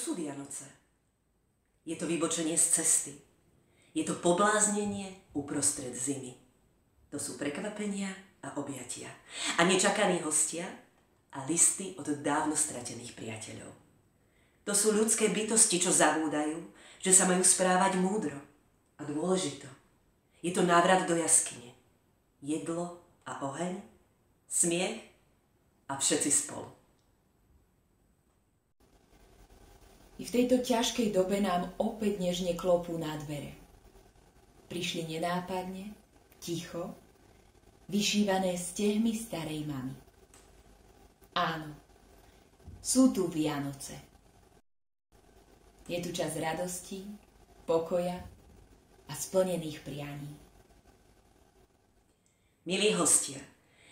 Sú Vianoce? Je to vybočenie z cesty. Je to pobláznenie uprostred zimy. To sú prekvapenia a objatia. A nečakaní hostia a listy od dávno stratených priateľov. To sú ľudské bytosti, čo zabúdajú, že sa majú správať múdro a dôležito. Je to návrat do jaskyne. Jedlo a oheň, smiech a všetci spolu. I v tejto ťažkej dobe nám opäť nežne klopú na dvere. Prišli nenápadne, ticho, vyšívané stehmi starej mamy. Áno, sú tu Vianoce. Je tu čas radosti, pokoja a splnených prianí. Milí hostia,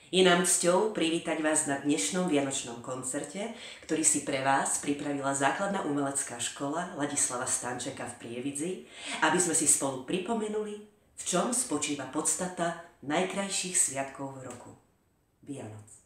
je nám cťou privítať vás na dnešnom vianočnom koncerte, ktorý si pre vás pripravila Základná umelecká škola Ladislava Stančeka v Prievidzi, aby sme si spolu pripomenuli, v čom spočíva podstata najkrajších sviatkov v roku. Vianoc.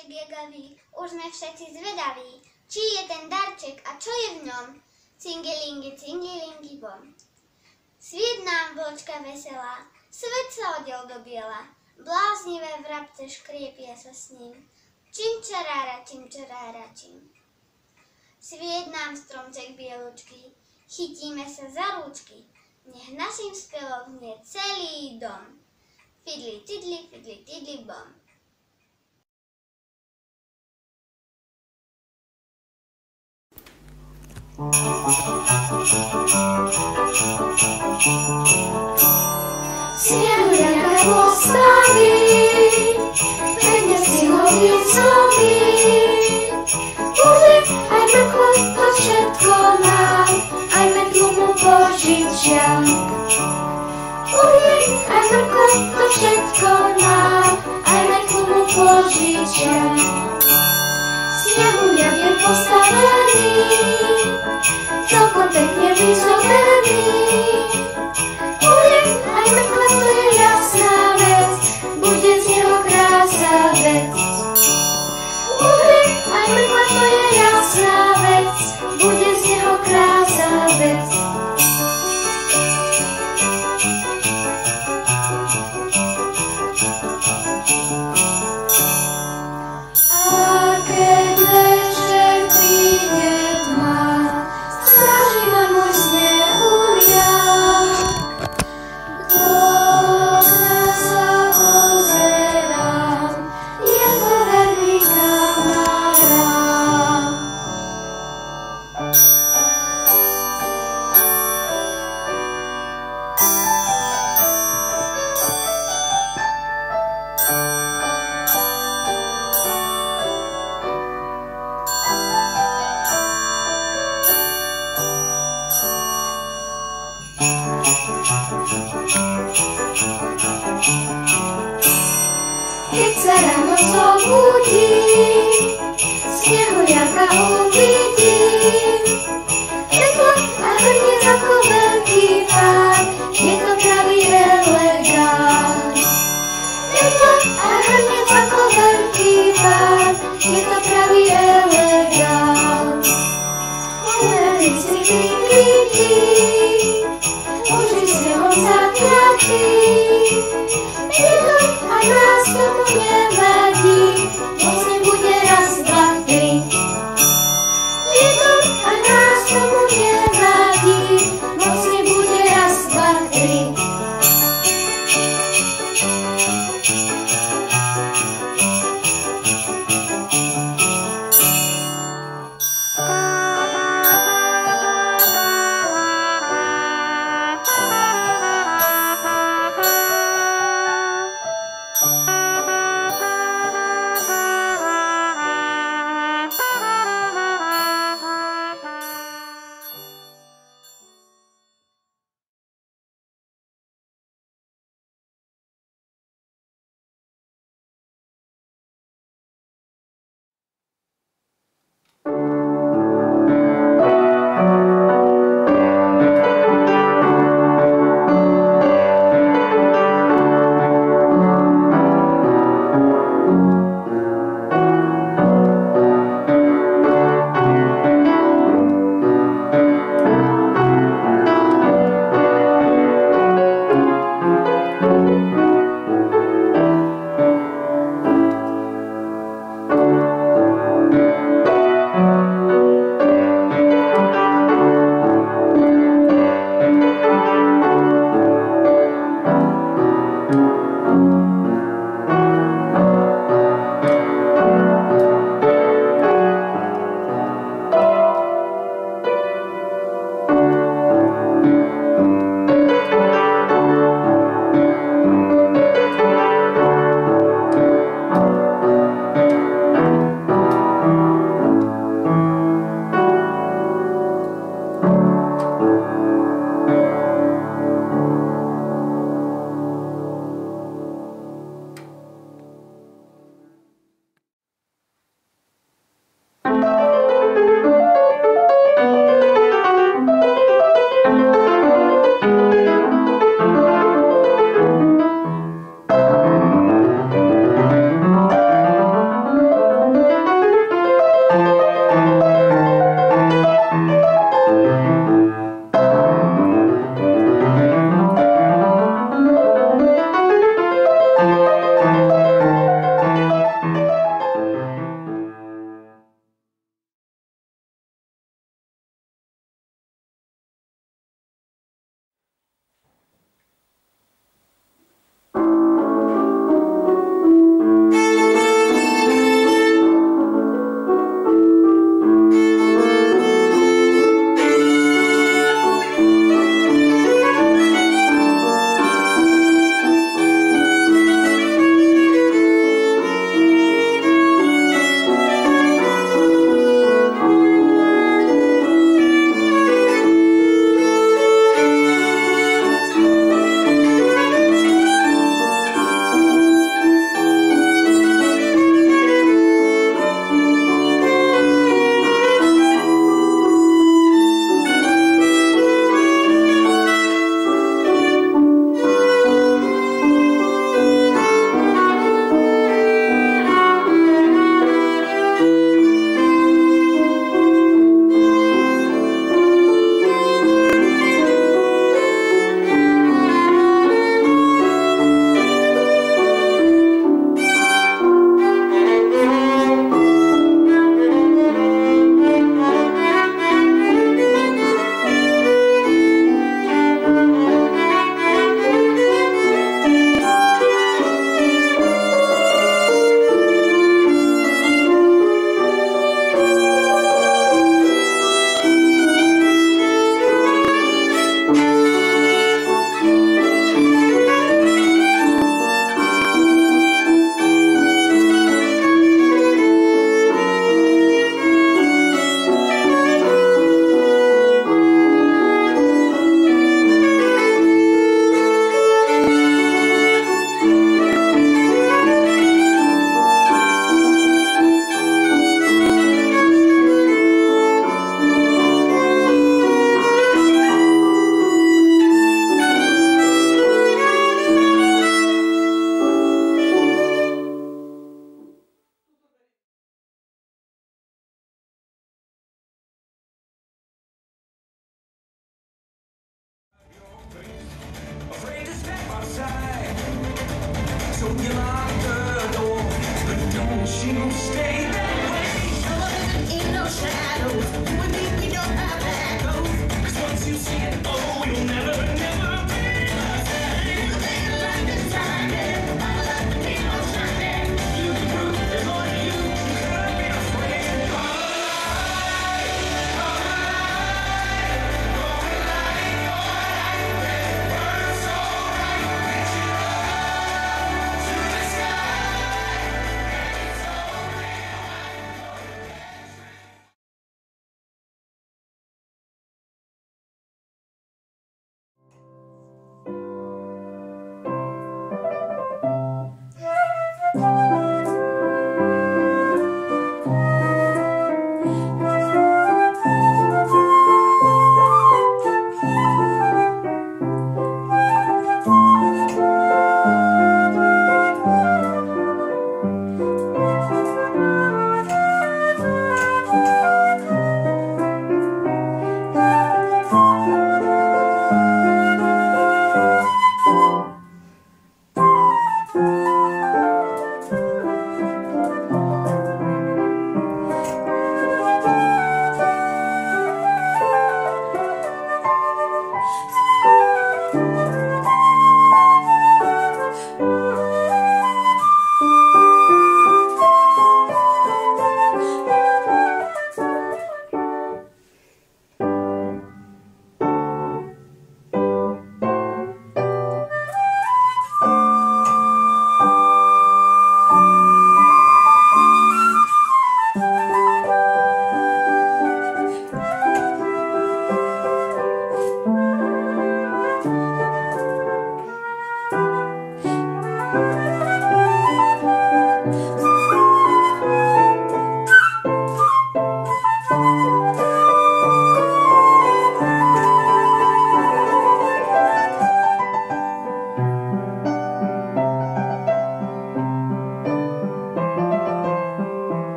jegavý, už sme všetci zvedaví, či je ten darček a čo je v ňom. Cingelingy, cingelingy bom. Sviet nám, vločka veselá, svet sa odel do biela, bláznivé vrabce škriepia sa s ním. Čim čarára, čim čarára, čim. Sviet nám stromček bielučký, chytíme sa za rúčky, nech našim spevom znie celý Zmieniamy postawy, pewnie synowicowi. Uwy, ajmy kłod podszedł nam, ajmy długo po życiu. Uwy, ajmy kłod podszedł nam, ajmy długo po życiu. Zmieniamy postawami, celkom pekne vyzobený. Bude aj mrkva, to je jasná vec, bude z neho krása vec. Bude aj mrkva, to je jasná vec, bude z neho krása vec.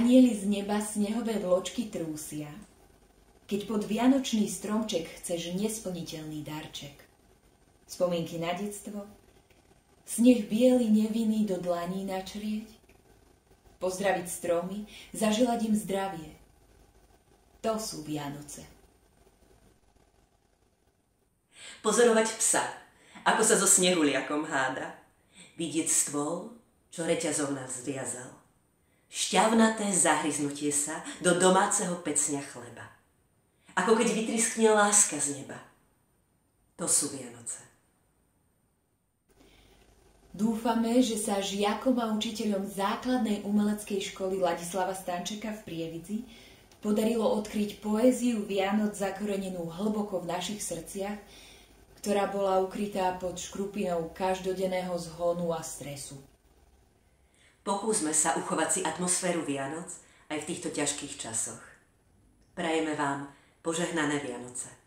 Anieli z neba snehové vločky trúsia, keď pod vianočný stromček chceš nesplniteľný darček. Spomienky na detstvo, sneh biely nevinný do dlaní načrieť, pozdraviť stromy, zaželať im zdravie. To sú Vianoce. Pozorovať psa, ako sa so snehuliakom háda. Vidieť stôl, čo reťazov nás zviazal šťavnaté zahryznutie sa do domáceho pecňa chleba. Ako keď vytriskne láska z neba. To sú Vianoce. Dúfame, že sa žiakom a učiteľom základnej umeleckej školy Ladislava Stančeka v Prievidzi podarilo odkryť poéziu Vianoc zakorenenú hlboko v našich srdciach, ktorá bola ukrytá pod škrupinou každodenného zhonu a stresu. Pokúsme sa uchovať si atmosféru Vianoc aj v týchto ťažkých časoch. Prajeme vám požehnané Vianoce.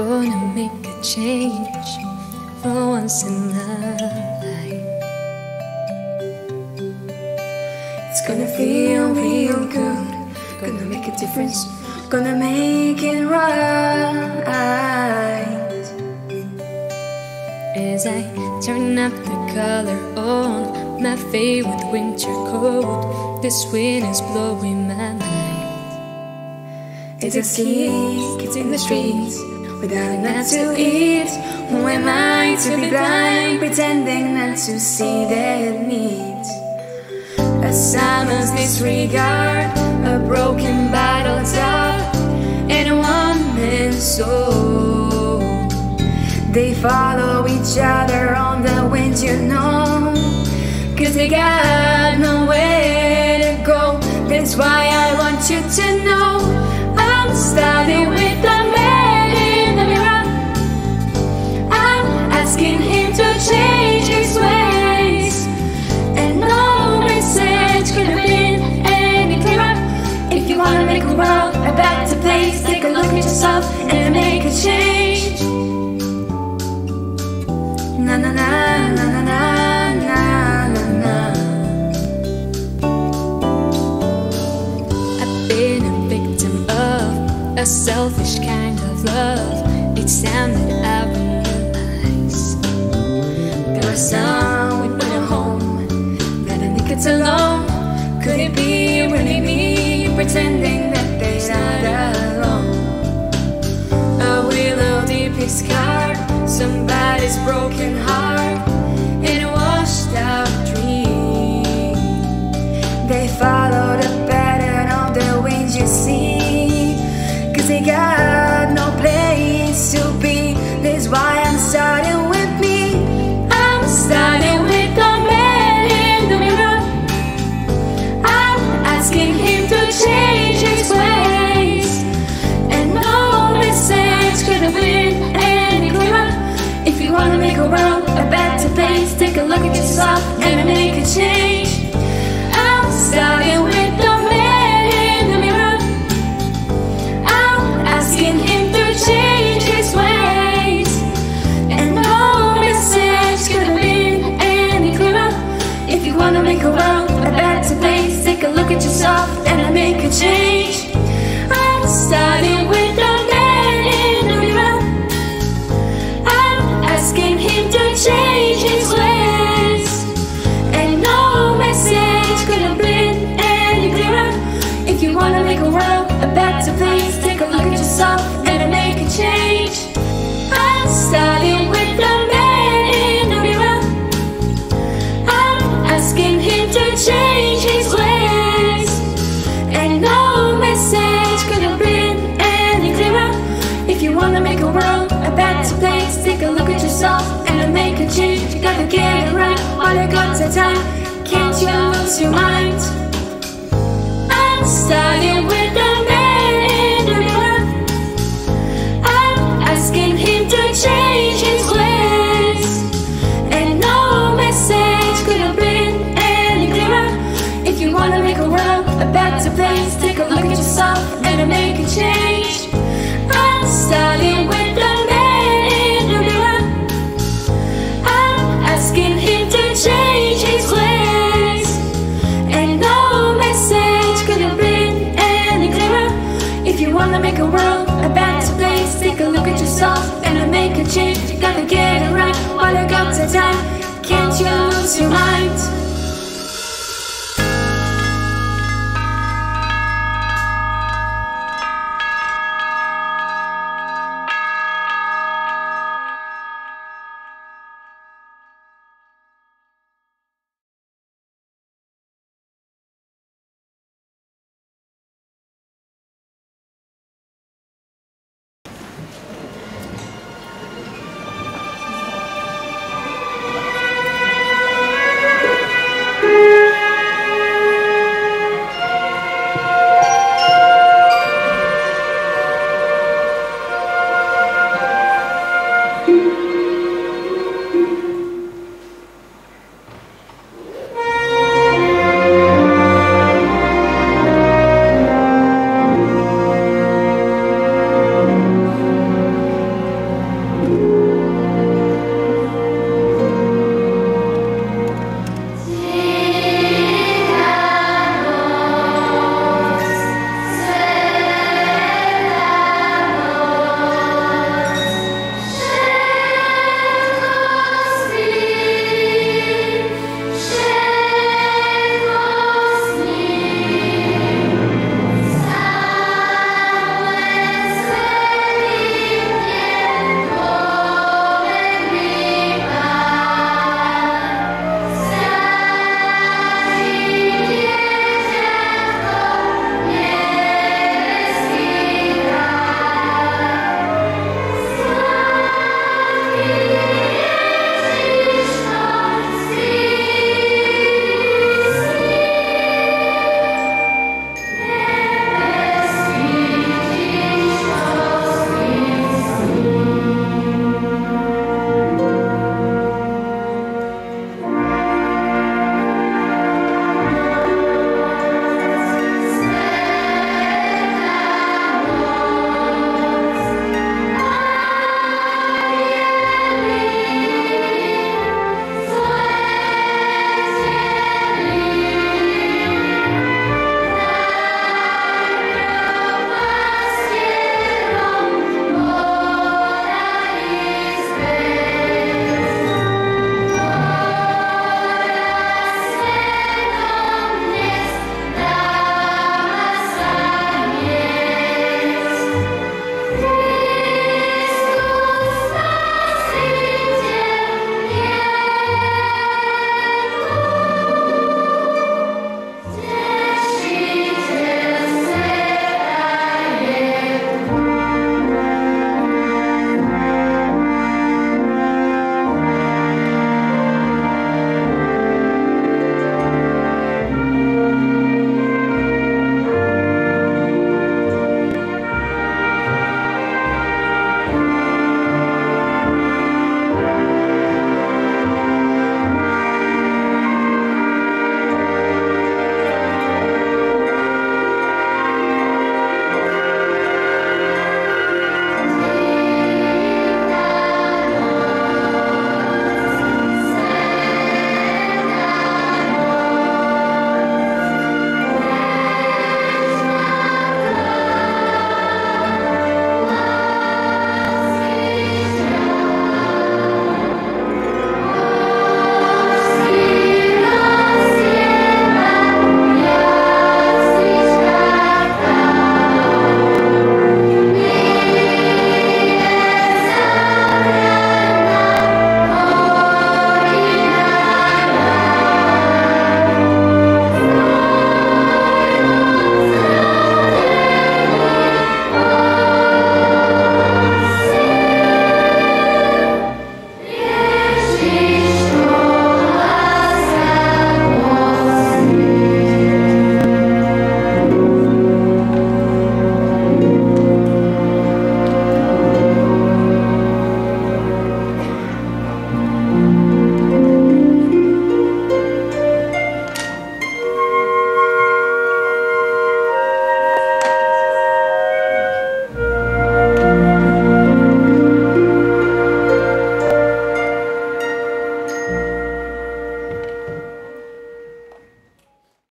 Gonna make a change for once in my life. It's gonna feel real good. Gonna make a difference. Gonna make it right. As I turn up the color on my favorite winter coat, this wind is blowing my mind. It's a kids, kids in the streets, without enough to eat. Who am I to be blind, pretending not to see their needs? A summer's disregard, a broken bottle top, and a one-man soul. They follow each other on the wind, you know, cause they got nowhere to go. That's why I want you to know. I'm starting yourself and make a change. Na na na na na na na na. I've been a victim of a selfish kind of love. It's time that I realize there are some with no home that I think it's alone. Could it be really me pretending somebody's broken heart, and a washed out dream. They follow the pattern of the winds you see. Cause they got no place to be. This why a look at yourself and make a change. I'm starting with wanna go to town. Can't you lose your mind? I'm starting with the